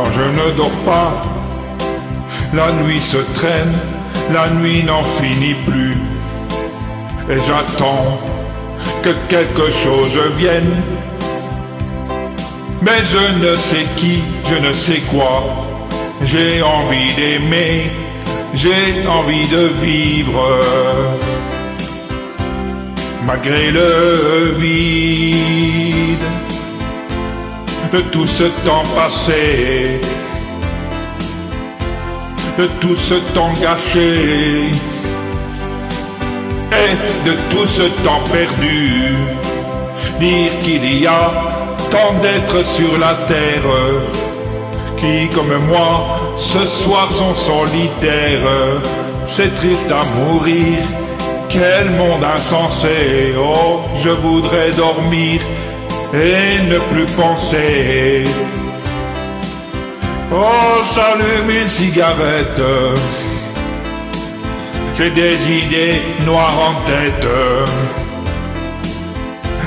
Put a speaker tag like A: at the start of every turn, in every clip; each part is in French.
A: quand je ne dors pas. La nuit se traîne, la nuit n'en finit plus. Et j'attends que quelque chose vienne. Mais je ne sais qui, je ne sais quoi. J'ai envie d'aimer, j'ai envie de vivre. Malgré le vide de tout ce temps passé, de tout ce temps gâché et de tout ce temps perdu. Dire qu'il y a tant d'êtres sur la terre qui, comme moi, ce soir sont solitaires. C'est triste à mourir, quel monde insensé. Oh, je voudrais dormir et ne plus penser. Oh, s'allume une cigarette. J'ai des idées noires en tête.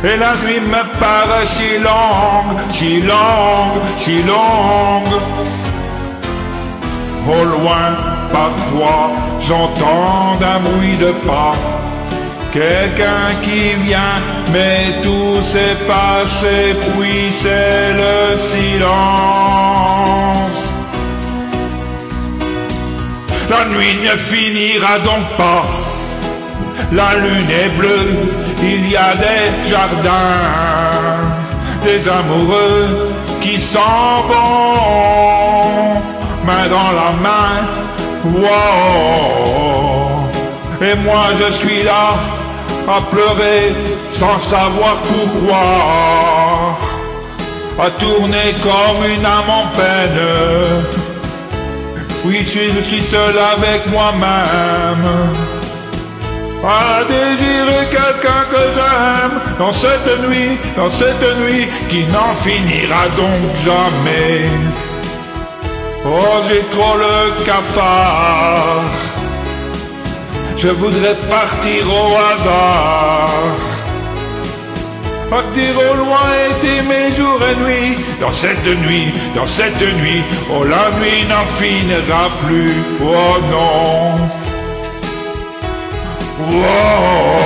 A: Et la nuit me paraît si longue, si longue, si longue. Au loin, parfois, j'entends un bruit de pas. Quelqu'un qui vient, mais tout s'efface et puis c'est le silence. La nuit ne finira donc pas. La lune est bleue, il y a des jardins, des amoureux qui s'en vont, main dans la main. Wow. Et moi je suis là à pleurer sans savoir pourquoi, à tourner comme une âme en peine. Oui, je suis, seul avec moi-même. À désirer quelqu'un que j'aime dans cette nuit, dans cette nuit qui n'en finira donc jamais. Oh, j'ai trop le cafard. Je voudrais partir au hasard. Partir au loin était mes jours et nuits. Dans cette nuit, dans cette nuit, oh la nuit n'en finira plus. Oh non. Oh, oh, oh.